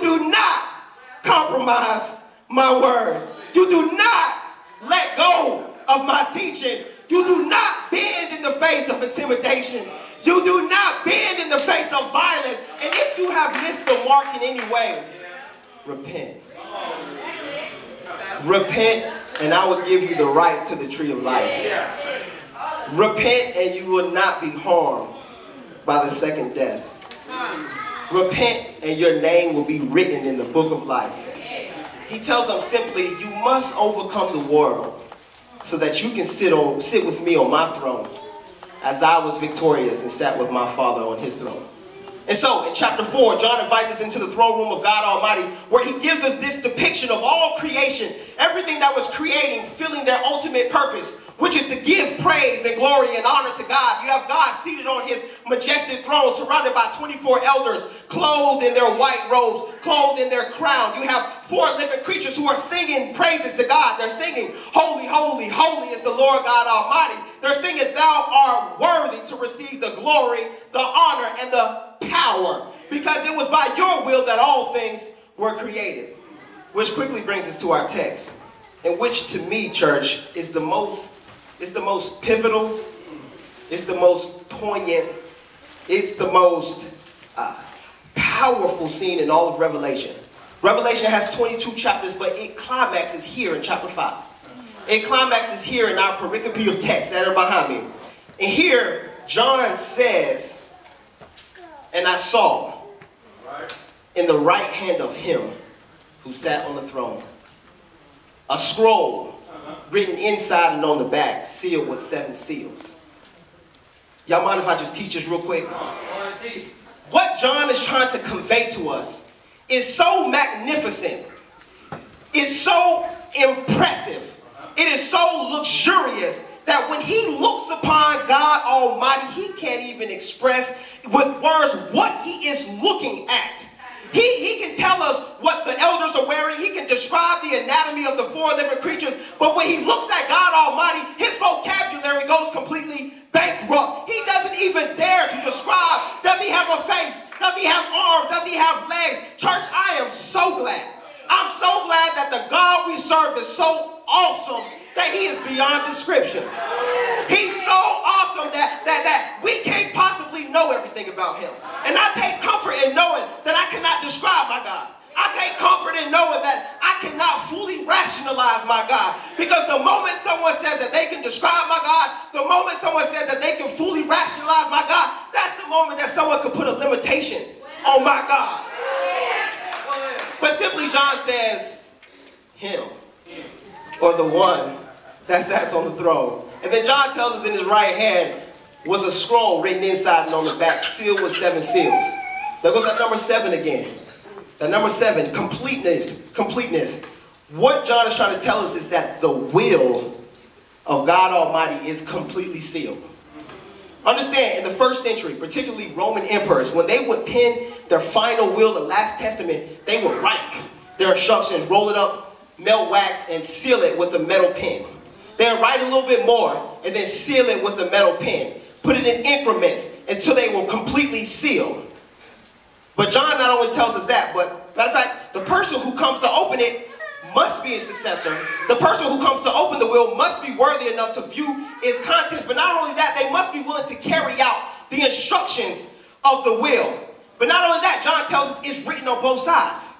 You do not compromise my word. You do not let go of my teachings. You do not bend in the face of intimidation. You do not bend in the face of violence. And if you have missed the mark in any way, repent. Repent, and I will give you the right to the tree of life. Repent, and you will not be harmed by the second death. Repent, and your name will be written in the book of life. He tells them simply, You must overcome the world so that you can sit, on, sit with me on my throne as I was victorious and sat with my Father on his throne. And so, in chapter 4, John invites us into the throne room of God Almighty, where he gives us this depiction of all creation, everything that was creating, filling their ultimate purpose, which is to give praise and glory and honor to God. You have God seated on his majestic throne, surrounded by 24 elders, clothed in their white robes, clothed in their crown. You have four living creatures who are singing praises to God. They're singing, Holy, holy, holy is the Lord God Almighty. They're singing, Thou art worthy to receive the glory, the honor, and the power, because it was by your will that all things were created. Which quickly brings us to our text, and which to me, church, is the most it's the most pivotal. It's the most poignant. It's the most uh, powerful scene in all of Revelation. Revelation has 22 chapters, but it climaxes here in chapter 5. It climaxes here in our pericope text that are behind me. And here, John says, And I saw in the right hand of him who sat on the throne a scroll written inside and on the back, sealed with seven seals. Y'all mind if I just teach this real quick? What John is trying to convey to us is so magnificent. It's so impressive. It is so luxurious that when he looks upon God Almighty, he can't even express with words what he is looking at. He, he can tell us what the elders are wearing. He can describe the anatomy of the four living creatures. But when he looks at God Almighty, his vocabulary goes completely bankrupt. He doesn't even dare to describe, does he have a face? Does he have arms? Does he have legs? Church, I am so glad. I'm so glad that the God we serve is so awesome that he is beyond description. He's so awesome that, that, that we can't possibly know everything about him. And I take comfort in knowing knowing that I cannot fully rationalize my God. Because the moment someone says that they can describe my God, the moment someone says that they can fully rationalize my God, that's the moment that someone could put a limitation on my God. But simply John says, him, or the one that sits on the throne. And then John tells us in his right hand was a scroll written inside and on the back, sealed with seven seals. There goes that number seven again. The number seven, completeness. Completeness. What John is trying to tell us is that the will of God Almighty is completely sealed. Understand, in the first century, particularly Roman emperors, when they would pen their final will, the last testament, they would write their instructions, roll it up, melt wax, and seal it with a metal pen. They'd write a little bit more and then seal it with a metal pen. Put it in increments until they were completely sealed. But John not only tells us that, but matter of fact, the person who comes to open it must be a successor. The person who comes to open the will must be worthy enough to view its contents. But not only that, they must be willing to carry out the instructions of the will. But not only that, John tells us it's written on both sides.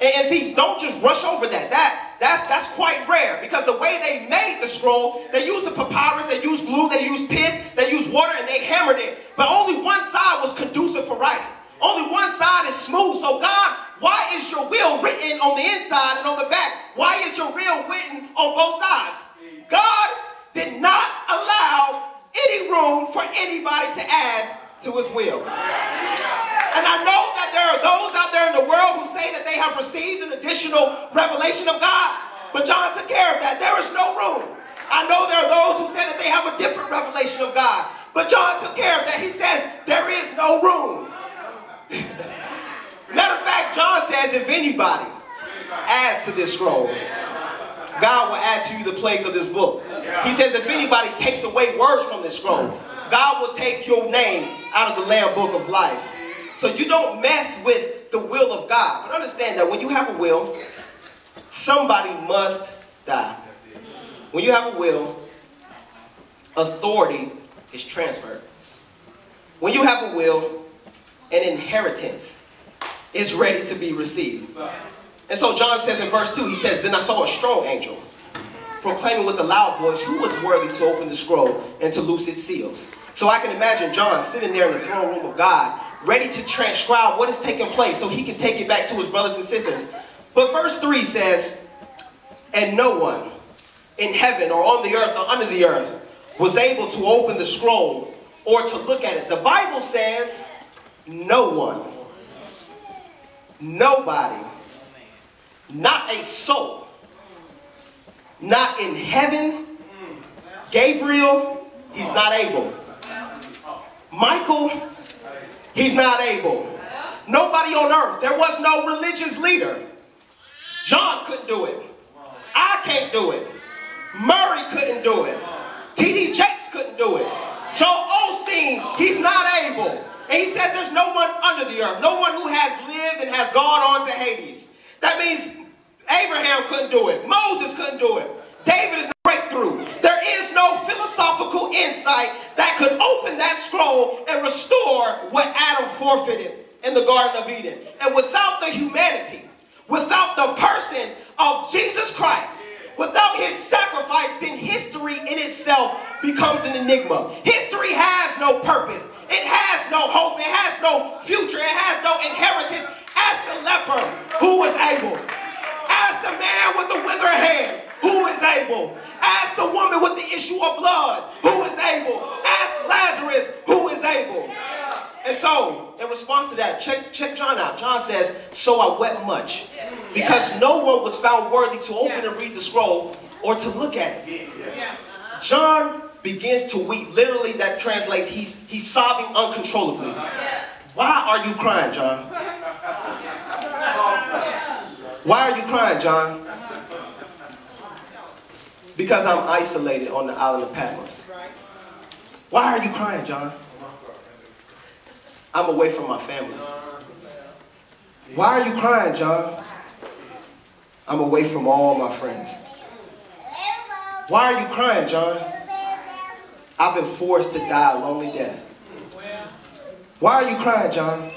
And, and see, don't just rush over that. That that's that's quite rare because the way they made the scroll, they used a papyrus, they used glue, they used pit, they used water, and they hammered it. But only one side was conducive for writing. Only one side is smooth. So God, why is your will written on the inside and on the back? Why is your will written on both sides? God did not allow any room for anybody to add to his will. And I know that there are those out there in the world who say that they have received an additional revelation of God, but John took care of that. There is no room. I know there are those who say that they have a different revelation of God, but John took care of that. He says there is no room. Matter of fact, John says if anybody adds to this scroll, God will add to you the place of this book. He says if anybody takes away words from this scroll, God will take your name out of the Lamb book of life. So you don't mess with the will of God. But understand that when you have a will, somebody must die. When you have a will, authority is transferred. When you have a will, an inheritance is ready to be received. And so John says in verse 2, he says, Then I saw a strong angel proclaiming with a loud voice who was worthy to open the scroll and to loose its seals. So I can imagine John sitting there in the throne room of God, ready to transcribe what is taking place so he can take it back to his brothers and sisters. But verse 3 says, And no one in heaven or on the earth or under the earth was able to open the scroll or to look at it. The Bible says, No one, nobody, not a soul not in heaven. Gabriel, he's not able. Michael, he's not able. Nobody on earth. There was no religious leader. John couldn't do it. I can't do it. Murray couldn't do it. T.D. Jakes couldn't do it. Joel Osteen, he's not able. And he says there's no one under the earth, no one who has lived and has gone on to Hades. That means Abraham couldn't do it. Moses couldn't do it. David is the breakthrough. There is no philosophical insight that could open that scroll and restore what Adam forfeited in the Garden of Eden. And without the humanity, without the person of Jesus Christ, without his sacrifice, then history in itself becomes an enigma. History has no purpose. It has no hope. It has no future. It has no inheritance. Ask the leper who was able. Ask the man with the withered hand, who is able? Ask the woman with the issue of blood, who is able? Ask Lazarus, who is able? And so, in response to that, check, check John out. John says, So I wept much, because no one was found worthy to open and read the scroll or to look at it. John begins to weep. Literally, that translates, he's, he's sobbing uncontrollably. Why are you crying, John? Why are you crying, John? Because I'm isolated on the island of Patmos. Why are you crying, John? I'm away from my family. Why are you crying, John? I'm away from all my friends. Why are you crying, John? I've been forced to die a lonely death. Why are you crying, John?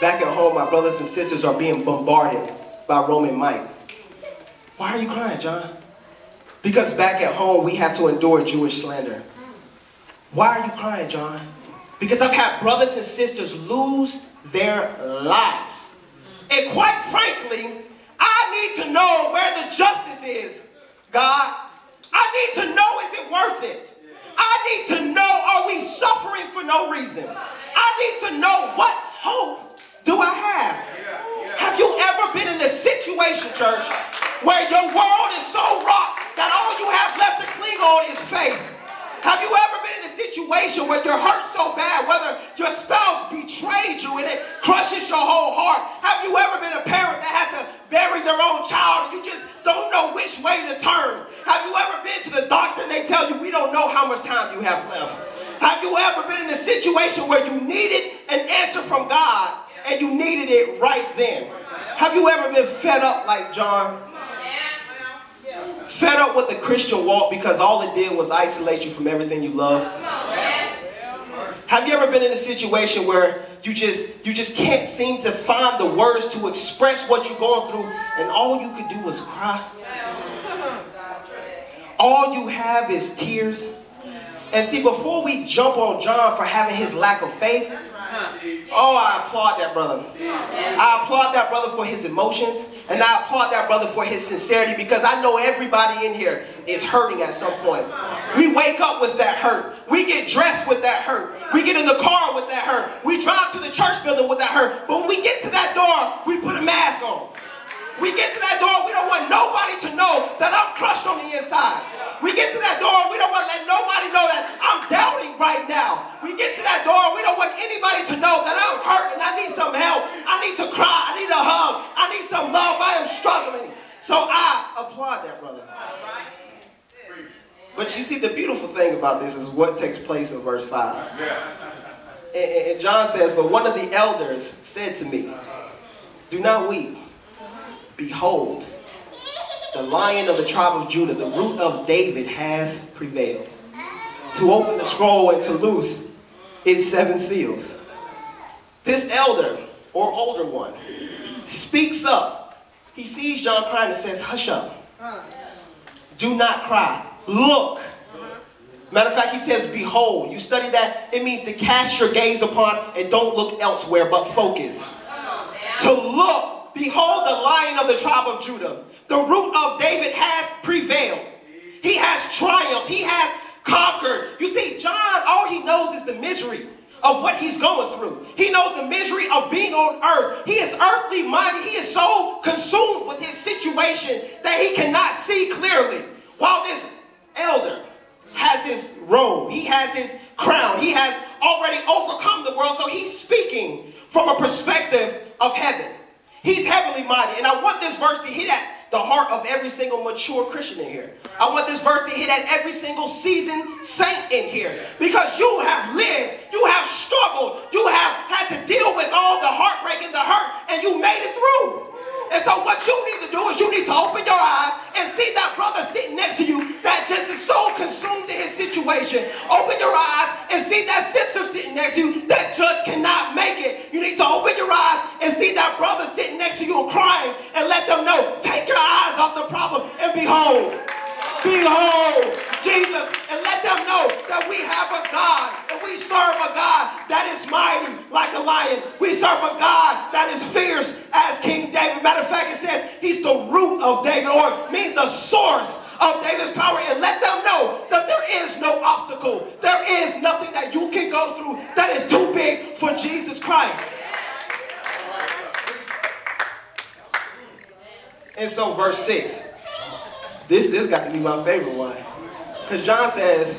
Back at home, my brothers and sisters are being bombarded by Roman might. Why are you crying, John? Because back at home, we have to endure Jewish slander. Why are you crying, John? Because I've had brothers and sisters lose their lives. And quite frankly, I need to know where the justice is, God. I need to know, is it worth it? I need to know, are we suffering for no reason? I need to know what hope do I have? Have you ever been in a situation, church, where your world is so rocked that all you have left to cling on is faith? Have you ever been in a situation where you're hurt so bad, whether your spouse betrayed you and it crushes your whole heart? Have you ever been a parent that had to bury their own child and you just don't know which way to turn? Have you ever been to the know how much time you have left? Have you ever been in a situation where you needed an answer from God and you needed it right then. Have you ever been fed up like John? Fed up with the Christian walk because all it did was isolate you from everything you love? Have you ever been in a situation where you just you just can't seem to find the words to express what you're going through and all you could do is cry? All you have is tears. And see, before we jump on John for having his lack of faith, Oh, I applaud that brother. I applaud that brother for his emotions, and I applaud that brother for his sincerity because I know everybody in here is hurting at some point. We wake up with that hurt. We get dressed with that hurt. We get in the car with that hurt. We drive to the church building with that hurt. But when we get to that door, we put a mask on. We get to that door, we don't want nobody to know that I'm crushed on the inside. We get to that door, we don't want to let nobody know that I'm doubting right now. We get to that door, we don't want anybody to know that I'm hurt and I need some help. I need to cry, I need a hug, I need some love, I am struggling. So I applaud that brother. But you see, the beautiful thing about this is what takes place in verse 5. And, and John says, But one of the elders said to me, Do not weep. Behold, the lion of the tribe of Judah, the root of David, has prevailed. To open the scroll and to loose its seven seals. This elder, or older one, speaks up. He sees John crying and says, Hush up. Do not cry. Look. Matter of fact, he says, Behold. You study that, it means to cast your gaze upon and don't look elsewhere, but focus. To look. Behold, the lion of the tribe of Judah. The root of David has prevailed. He has triumphed. He has conquered. You see, John, all he knows is the misery of what he's going through. He knows the misery of being on earth. He is earthly minded. He is so consumed with his situation that he cannot see clearly. While this elder has his robe, he has his crown, he has already overcome the world, so he's speaking from a perspective of heaven. He's heavenly minded. And I want this verse to hit at the heart of every single mature Christian in here. I want this verse to hit at every single seasoned saint in here. Because you have lived, you have struggled, you have had to deal with all the heartbreak and the hurt, and you made it through. And so what you need to do is you need to open your eyes and see that brother sitting next to you that just is so consumed in his situation. Open your eyes and see that sister sitting next to you that just cannot make it. You need to open your eyes and see that brother sitting next to you crying and let them know, take your eyes off the problem and behold. Behold Jesus and let them know that we have a God and we serve a God that is mighty like a lion. We serve a God that is fierce as King David. Matter of fact, it says he's the root of David or means the source of David's power and let them know that there is no obstacle. There is nothing that you can go through that is too big for Jesus Christ. And so verse 6 this, this got to be my favorite one. Because John says,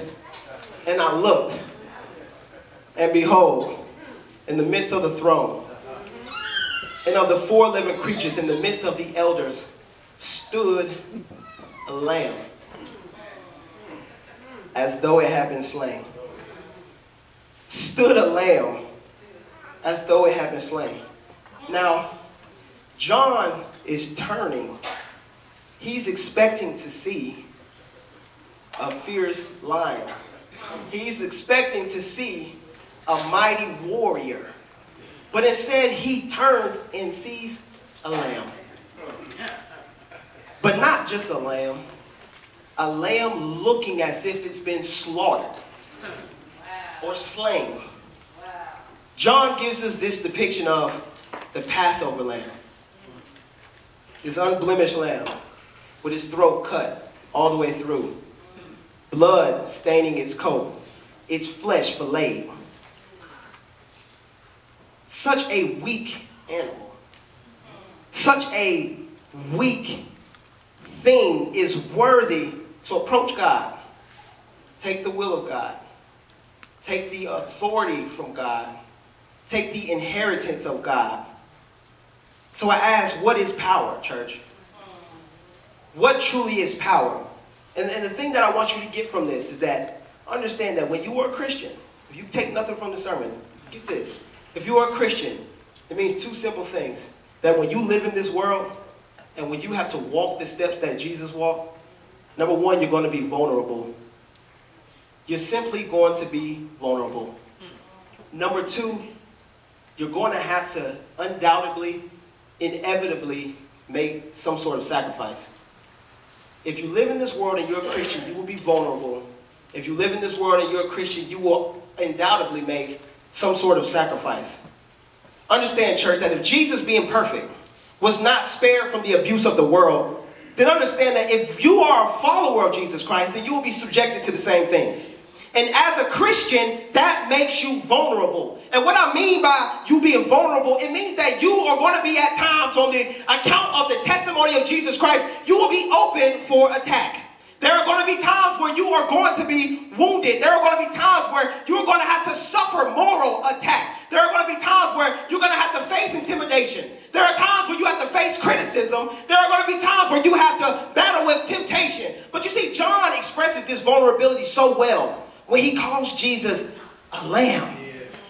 And I looked, and behold, in the midst of the throne, and of the four living creatures, in the midst of the elders, stood a lamb, as though it had been slain. Stood a lamb, as though it had been slain. Now, John is turning he's expecting to see a fierce lion. He's expecting to see a mighty warrior. But instead, he turns and sees a lamb. But not just a lamb, a lamb looking as if it's been slaughtered or slain. John gives us this depiction of the Passover lamb, this unblemished lamb with its throat cut all the way through, blood staining its coat, its flesh filleted. Such a weak animal, such a weak thing is worthy to approach God, take the will of God, take the authority from God, take the inheritance of God. So I ask, what is power, church? what truly is power. And, and the thing that I want you to get from this is that understand that when you are a Christian, if you take nothing from the sermon, get this. If you are a Christian, it means two simple things. That when you live in this world and when you have to walk the steps that Jesus walked, number one, you're going to be vulnerable. You're simply going to be vulnerable. Number two, you're going to have to undoubtedly, inevitably make some sort of sacrifice. If you live in this world and you're a Christian, you will be vulnerable. If you live in this world and you're a Christian, you will undoubtedly make some sort of sacrifice. Understand, church, that if Jesus, being perfect, was not spared from the abuse of the world, then understand that if you are a follower of Jesus Christ, then you will be subjected to the same things. And as a Christian, makes you vulnerable. And what I mean by you being vulnerable, it means that you are going to be at times on the account of the testimony of Jesus Christ, you will be open for attack. There are going to be times where you are going to be wounded. There are going to be times where you're going to have to suffer moral attack. There are going to be times where you're going to have to face intimidation. There are times where you have to face criticism. There are going to be times where you have to battle with temptation. But you see, John expresses this vulnerability so well when he calls Jesus a lamb.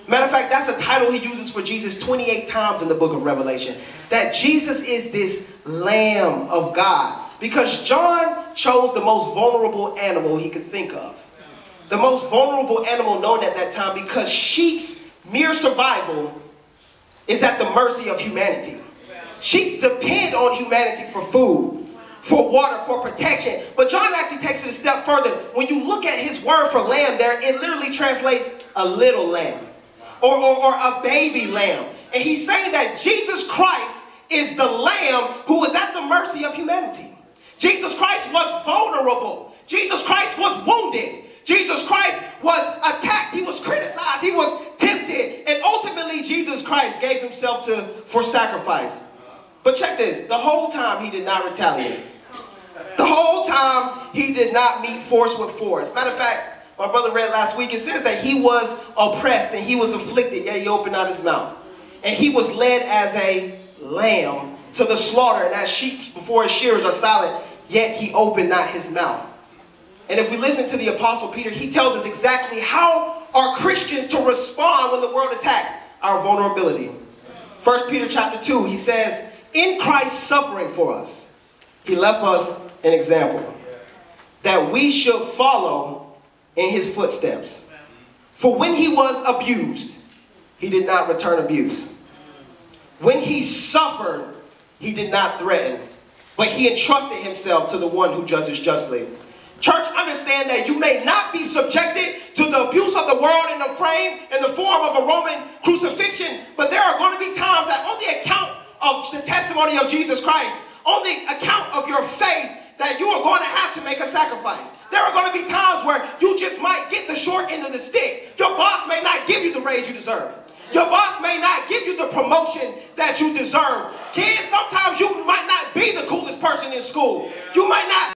Matter of fact, that's a title he uses for Jesus 28 times in the book of Revelation. That Jesus is this Lamb of God. Because John chose the most vulnerable animal he could think of. The most vulnerable animal known at that time because sheep's mere survival is at the mercy of humanity. Sheep depend on humanity for food, for water, for protection. But John actually takes it a step further. When you look at his word for lamb there, it literally translates a little lamb or, or, or a baby lamb. And he's saying that Jesus Christ is the lamb who is at the mercy of humanity. Jesus Christ was vulnerable. Jesus Christ was wounded. Jesus Christ was attacked. He was criticized. He was tempted. And ultimately, Jesus Christ gave himself to for sacrifice. But check this. The whole time, he did not retaliate. The whole time, he did not meet force with force. Matter of fact, my brother read last week, it says that he was oppressed and he was afflicted, yet he opened not his mouth. And he was led as a lamb to the slaughter, and as sheep before his shearers are silent, yet he opened not his mouth. And if we listen to the Apostle Peter, he tells us exactly how are Christians to respond when the world attacks our vulnerability. 1 Peter chapter 2, he says, In Christ suffering for us, he left us an example that we should follow in his footsteps. For when he was abused, he did not return abuse. When he suffered, he did not threaten, but he entrusted himself to the one who judges justly. Church, understand that you may not be subjected to the abuse of the world in the frame, in the form of a Roman crucifixion, but there are going to be times that on the account of the testimony of Jesus Christ, on the account of your faith, that you are going to have to make a sacrifice. There are going to be times where you just might get the short end of the stick. Your boss may not give you the raise you deserve. Your boss may not give you the promotion that you deserve. Kids, sometimes you might not be the coolest person in school. You might not